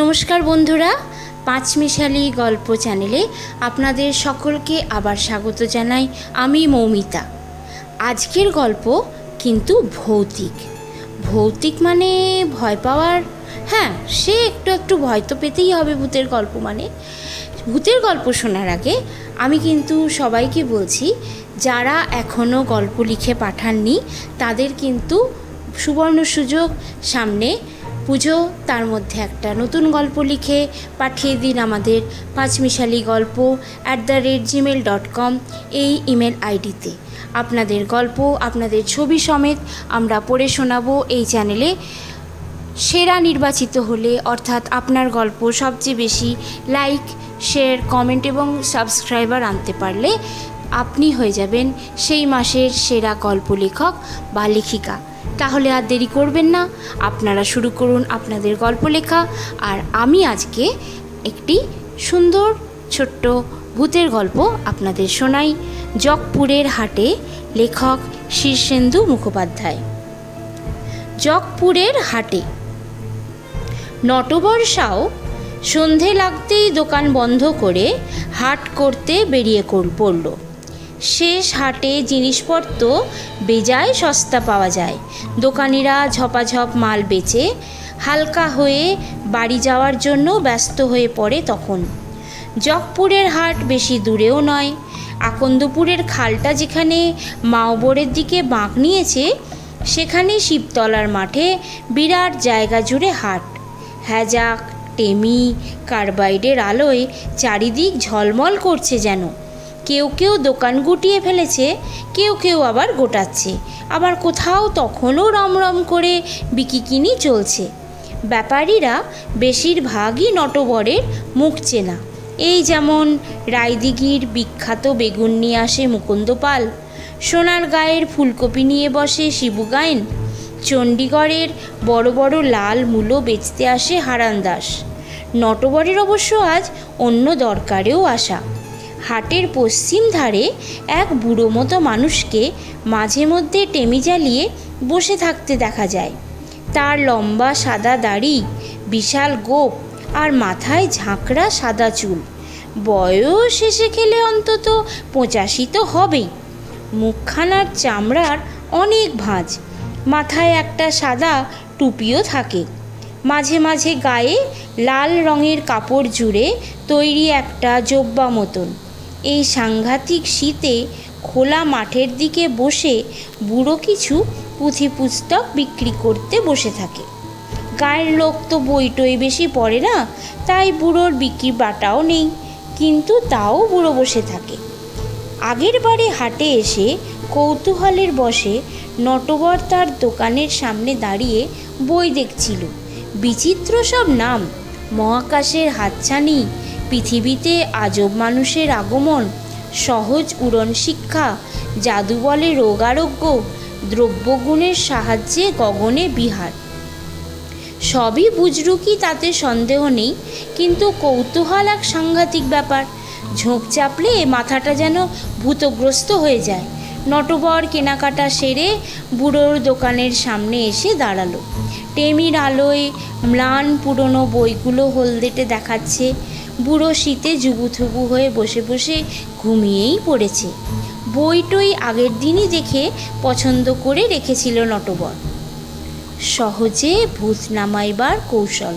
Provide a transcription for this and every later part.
নমস্কার বন্ধুরা, পাঁচমিশালি গল্প চ্যানেলে আপনাদের সকলকে আবার স্বাগত জানাই আমি মৌমিতা। আজকের গল্প কিন্তু ভৌতিক। ভৌতিক মানে ভয় পাওয়ার হ্যাঁ সে একটু একটু ভয় তো পেতেই হবে ভূতের গল্প মানে। ভূতের গল্প শোনার আগে আমি কিন্তু সবাইকে বলছি, যারা এখনও গল্প লিখে পাঠাননি, তাদের কিন্তু সুবর্ণ সুযোগ সামনে পুজো, তার মধ্যে একটা নতুন গল্প লিখে পাঠিয়ে দিন আমাদের পাঁচমিশালি গল্প at the rate gmail dot com এই ইমেল আইডিতে। আপনাদের গল্প, আপনাদের ছবি সমেত আমরা পড়ে শোনাবো এই চ্যানেলে। সেরা নির্বাচিত হলে, অর্থাৎ আপনার গল্প সবচেয়ে বেশি লাইক শেয়ার কমেন্ট এবং সাবস্ক্রাইবার আনতে পারলে আপনি হয়ে যাবেন সেই মাসের সেরা গল্প লেখক বা লেখিকা। তাহলে আর দেরি করবেন না। আপনারা শুরু করুন আপনাদের গল্প লেখা। আর আমি আজকে একটি সুন্দর, ছোট্ট ভূতের গল্প আপনাদের শোনাই। জগপুরের হাটে লেখক শীর্ষেন্দু মুখোপাধ্যায়। জগপুরের হাটে নটবর্ষাও সন্ধে লাগতেই দোকান বন্ধ করে হাট করতে বেরিয়ে পড়ল। শেষ হাটে জিনিসপত্র, বেজায় সস্তা পাওয়া যায়। দোকানিরা ঝপাঝপ মাল বেচে, হালকা হয়ে বাড়ি যাওয়ার জন্য ব্যস্ত হয়ে পড়ে তখন। জগপুরের হাট বেশি দূরেও নয়। আকন্দপুরের খালটা যেখানে মাওবরের দিকে বাঁক নিয়েছে, সেখানে শিবতলার মাঠে বিরাট জায়গা জুড়ে হাট। হ্যাজাক, টেমি, কার্বাইডের আলোয় চারিদিক ঝলমল করছে যেন। কেউ কেউ দোকান গুটিয়ে ফেলেছে, কেউ কেউ আবার গোটাচ্ছে। আবার কোথাও তখনও রমরম করে বিকিকিনি চলছে। ব্যাপারীরা বেশিরভাগই নটবরের মুখ চেনা। এই যেমন রায়দিঘির বিখ্যাত বেগুন নিয়ে আসে মুকুন্দ পাল, সোনার গায়ের ফুলকপি নিয়ে বসে শিবু গায়েন, চণ্ডীগড়ের বড় বড় লাল মূলো বেচতে আসে হারান দাস নটবরের অবশ্য আজ অন্য দরকারেও আসা। হাটের পশ্চিম ধারে এক বুড়ো মতো মানুষকে মাঝে মধ্যে টেমি জ্বালিয়ে বসে থাকতে দেখা যায়। তার লম্বা সাদা দাড়ি, বিশাল গোপ আর মাথায় ঝাঁকড়া সাদা চুল। বয়স এসে খেলে অন্তত পঁচাশি তো হবেই। মুখখানার চামড়ার অনেক ভাঁজ, মাথায় একটা সাদা টুপিও থাকে। মাঝে মাঝে গায়ে লাল রঙের কাপড় জুড়ে তৈরি একটা জব্বা মতন। এই সাংঘাতিক শীতে খোলা মাঠের দিকে বসে বুড়ো কিছু পুঁথি পুস্তক বিক্রি করতে বসে থাকে। গায়ের লোক তো বইটই বেশি পড়ে না, তাই বুড়োর বিক্রি বাটাও নেই, কিন্তু তাও বুড়ো বসে থাকে। আগের বারে হাটে এসে কৌতূহলের বসে নটবর তার দোকানের সামনে দাঁড়িয়ে বই দেখছিল। বিচিত্র সব নাম, মহাকাশের হাতছানি পৃথিবীতে আজব মানুষের আগমন, সহজ উড়ন শিক্ষা, জাদু বলে রোগারোগ্য, দ্রব্যগুণের সাহায্যে গগনে বিহার। সবই বুজরুকি, তাতে সন্দেহ নেই, কিন্তু কৌতূহল এক সাংঘাতিক ব্যাপার। ঝোঁক চাপলে মাথাটা যেন ভূতগ্রস্ত হয়ে যায়। নটবর কেনাকাটা সেরে বুড়োর দোকানের সামনে এসে দাঁড়াল। টেমির আলোয় ম্লান পুরনো বইগুলো হলদেটে দেখাচ্ছে। বুড়ো শীতে জুবুথুবু হয়ে বসে বসে ঘুমিয়েই পড়েছে। বইটই আগের দিনই দেখে পছন্দ করে রেখেছিল নটবর। সহজে ভূত নামাইবার কৌশল।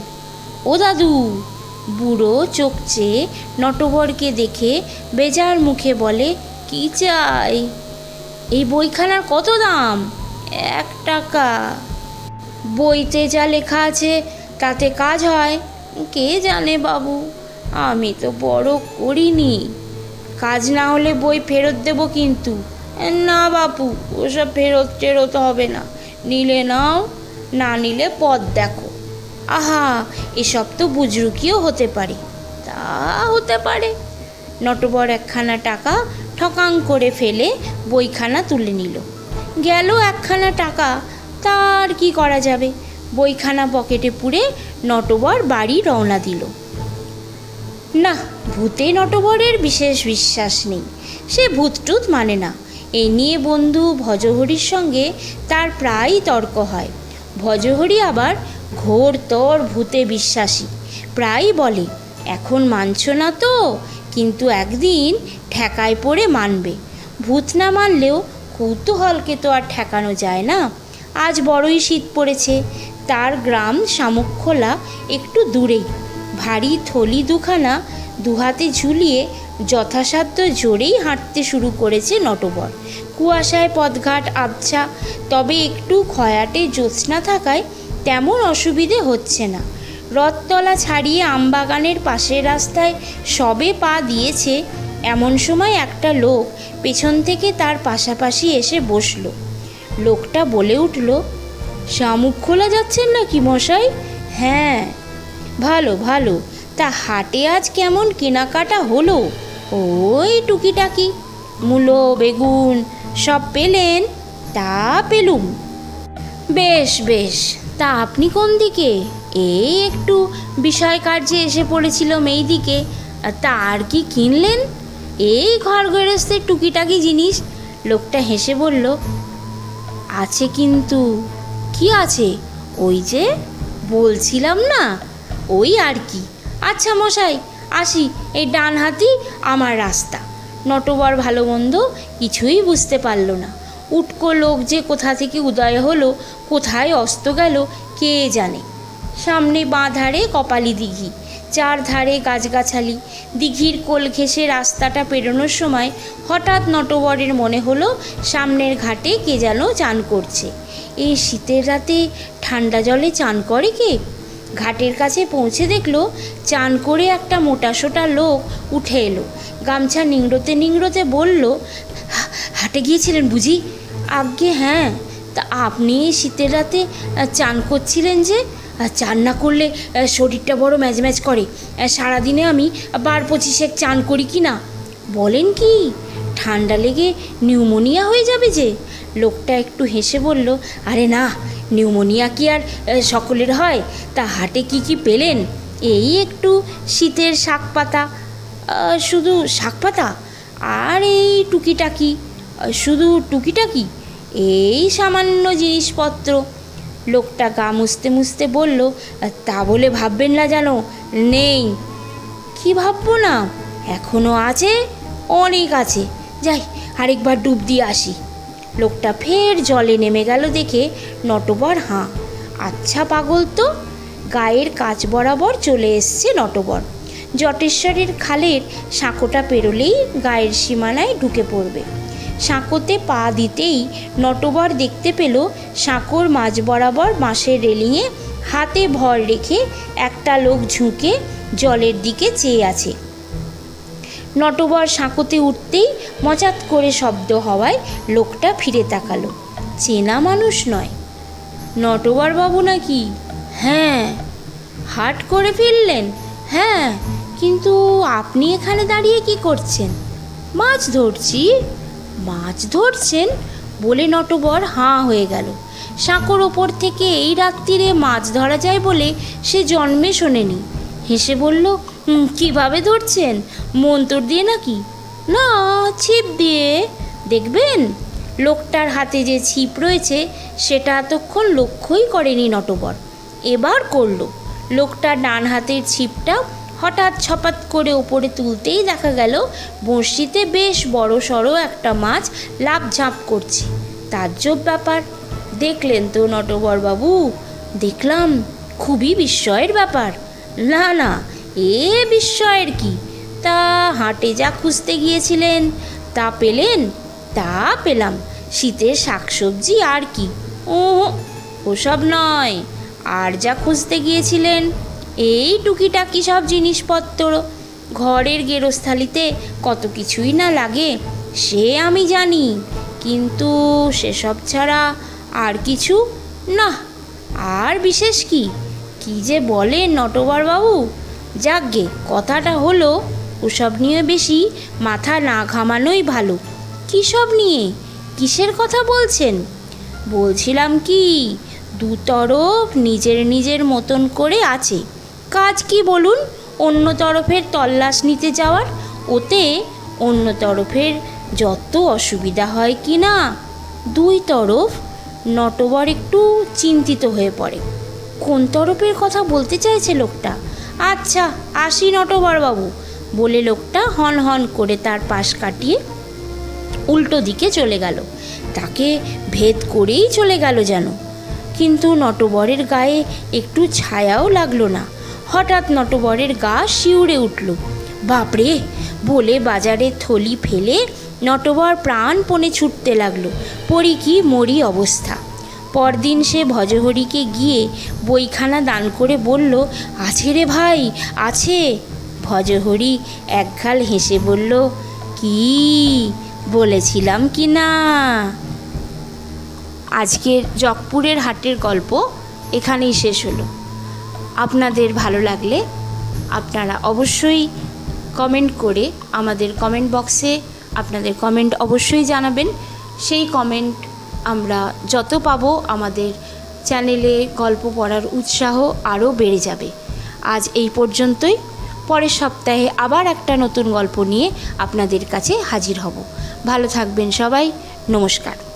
ও দাদু, বুড়ো চোখ চেয়ে নটবরকে দেখে বেজার মুখে বলে, কি চাই? এই বইখানার কত দাম? এক টাকা। বইতে যা লেখা আছে তাতে কাজ হয়। কে জানে বাবু? আমি তো বড় করিনি। কাজ না হলে বই ফেরত দেব কিন্তু। না বাপু, ওসব ফেরত টেরত হবে না। নিলে নাও, না নিলে পথ দেখো। আহা, এসব তো বুজরুকিও হতে পারে। তা হতে পারে। নটবর একখানা টাকা ঠকাং করে ফেলে বইখানা তুলে নিল। গেল একখানা টাকা, তার কি করা যাবে? বইখানা পকেটে পুড়ে নটবর বাড়ি রওনা দিল। না ভূতে নটবরের বিশেষ বিশ্বাস নেই। সে ভূতটুত মানে না। এ নিয়ে বন্ধু ভজহরির সঙ্গে তার প্রায়ই তর্ক হয়। ভজহরি আবার ঘোর তর ভূতে বিশ্বাসী। প্রায়ই বলে, এখন মানছ না তো, কিন্তু একদিন ঠেকায় পড়ে মানবে। ভূত না মানলেও কৌতূহলকে তো আর ঠেকানো যায় না। আজ বড়ই শীত পড়েছে। তার গ্রাম শামুকখোলা একটু দূরেই। ভারী থলি দুখানা দুহাতে ঝুলিয়ে যথাসাধ্য জোরেই হাঁটতে শুরু করেছে নটবর কুয়াশায় পথঘাট আবছা, তবে একটু খয়াটে জ্যোৎস্না থাকায় তেমন অসুবিধে হচ্ছে না। রথতলা ছাড়িয়ে আমবাগানের পাশের রাস্তায় সবে পা দিয়েছে এমন সময় একটা লোক পেছন থেকে তার পাশাপাশি এসে বসল। লোকটা বলে উঠল, শামুক খোলা যাচ্ছেন নাকি মশাই? হ্যাঁ। ভালো ভালো। তা হাটে আজ কেমন কেনাকাটা হলো? ওই টুকিটাকি। মূলো, বেগুন, সব পেলেন, তা পেলুম। বেশ বেশ। তা আপনি কোন দিকে? এই একটু বিষয় কার্যে এসে পড়েছিল এই দিকে তা আর কি কিনলেন? এই ঘর গৃহস্থের টুকিটাকি জিনিস। লোকটা হেসে বলল, আছে কিন্তু। কি আছে? ওই যে বলছিলাম না ওই আর কি। আচ্ছা মশাই, আসি, এই ডান হাতি আমার রাস্তা। নটবর ভালো মন্দ কিছুই বুঝতে পারল না। উটকো লোক যে কোথা থেকে উদয় হলো, কোথায় অস্ত গেল, কে জানে। সামনে বাঁ ধারে কপালি দিঘি, চার ধারে গাছগাছালি। দিঘির কোল ঘেঁষে রাস্তাটা পেরোনোর সময় হঠাৎ নটবরের মনে হলো, সামনের ঘাটে কে যেন চান করছে। এই শীতের রাতে ঠান্ডা জলে চান করে কে? ঘাটের কাছে পৌঁছে দেখল চান করে একটা মোটা সোটা লোক উঠে এলো। গামছা নিংড়োতে নিংড়োতে বলল, হাটে গিয়েছিলেন বুঝি? আজ্ঞে হ্যাঁ। তা আপনি শীতের রাতে চান করছিলেন যে চান না করলে শরীরটা বড় ম্যাজ ম্যাজ করে সারাদিনে আমি বার পঁচিশেক চান করি কি না? বলেন কি? ঠান্ডা লেগে নিউমোনিয়া হয়ে যাবে যে? লোকটা একটু হেসে বলল, আরে না নিউমোনিয়া কি আর সকলের হয়? তা হাটে কি কি পেলেন? এই একটু শীতের শাক পাতা শুধু শাক পাতা আর এই টুকিটাকি? শুধু টুকিটাকি? এই সামান্য জিনিসপত্র। লোকটা গা মুছতে মুছতে বলল তা বলে ভাববেন না জানো নেই। কি ভাববো না? এখনও আছে? অনেক আছে। যাই, আরেকবার ডুব দিয়ে আসি। লোকটা ফের জলে নেমে গেল দেখে নটবর হাঁ। আচ্ছা পাগল তো, গায়ের কাজ বরাবর চলে এসছে নটবর। জটেশ্বরের খালের সাঁকোটা পেরোলেই গায়ের সীমানায় ঢুকে পড়বে। সাঁকোতে পা দিতেই নটবর দেখতে পেল সাঁকোর মাঝ বরাবর বাঁশের রেলিংয়ে হাতে ভর রেখে একটা লোক ঝুঁকে জলের দিকে চেয়ে আছে। নটবর সাঁকোতে উঠতেই মজাত করে শব্দ হওয়ায় লোকটা ফিরে তাকালো। চেনা মানুষ নয়। নটবর বাবু নাকি? হ্যাঁ। হাট করে ফেললেন হ্যাঁ। কিন্তু আপনি এখানে দাঁড়িয়ে কি করছেন? মাছ ধরছি? মাছ ধরছেন? বলে নটবর হাঁ হয়ে গেল। সাঁকোর ওপর থেকে এই রাত্রিরে মাছ ধরা যায় বলে সে জন্মে শোনেনি। হেসে বলল "হুম, কীভাবে ধরছেন? মন্তর দিয়ে নাকি? না, ছিপ দিয়ে। দেখবেন? লোকটার হাতে যে ছিপ রয়েছে, সেটা এতক্ষণ লক্ষ্যই করেনি নটবর। এবার করল। লোকটার ডান হাতের ছিপটা হঠাৎ ছপাত করে ওপরে তুলতেই দেখা গেল, বড়শিতে বেশ বড় সড়ো একটা মাছ লাভ ঝাঁপ করছে। তাজ্জব ব্যাপার। দেখলেন তো নটবরবাবু? দেখলাম, খুবই বিস্ময়ের ব্যাপার। না না এ বিস্ময়ের কি? তা হাটে যা খুঁজতে গিয়েছিলেন, তা পেলেন? তা পেলাম। শীতের শাকসবজি আর কি? ও ওসব নয়। আর যা খুঁজতে গিয়েছিলেন, এই টুকিটাকি সব জিনিসপত্র। ঘরের গেরস্থালিতে কত কিছুই না লাগে, সে আমি জানি। কিন্তু সেসব ছাড়া আর কিছু? না আর বিশেষ কি? কি যে বলেন নটবর বাবু যাকগে, কথাটা হলো, ওসব নিয়ে বেশি মাথা না ঘামানোই ভালো। কী সব নিয়ে? কিসের কথা বলছেন? বলছিলাম কি, দু তরফ নিজের নিজের মতন করে আছে। কাজ কি বলুন? অন্য তরফের তল্লাশ নিতে যাওয়ার? ওতে অন্য তরফের যত অসুবিধা হয় কি না? দুই তরফ নটবর একটু চিন্তিত হয়ে পড়ে। কোন তরফের কথা বলতে চাইছে লোকটা? আচ্ছা আসি নটবরবাবু বলে লোকটা হন হন করে তার পাশ কাটিয়ে উল্টো দিকে চলে গেল। তাকে ভেদ করেই চলে গেল যেন। কিন্তু নটবরের গায়ে একটু ছায়াও লাগল না। হঠাৎ নটবরের গা শিউরে উঠল। বাপরে, বলে বাজারে থলি ফেলে নটবর প্রাণপণে ছুটতে লাগল। পরি কি মরি অবস্থা। পরদিন সে ভজহরিকে গিয়ে বইখানা দান করে বলল, আছে রে ভাই, আছে। ভজহরি একঘাল হেসে বলল, কি, বলেছিলাম কি না? আজকের জগপুরের হাটের গল্প এখানেই শেষ হলো। আপনাদের ভালো লাগলে আপনারা অবশ্যই কমেন্ট করে আমাদের কমেন্ট বক্সে আপনাদের কমেন্ট অবশ্যই জানাবেন। সেই কমেন্ট আমরা যত পাব আমাদের চ্যানেলে গল্প পড়ার উৎসাহ আরও বেড়ে যাবে। আজ এই পর্যন্তই। পরের সপ্তাহে আবার একটা নতুন গল্প নিয়ে আপনাদের কাছে হাজির হব। ভালো থাকবেন সবাই। নমস্কার।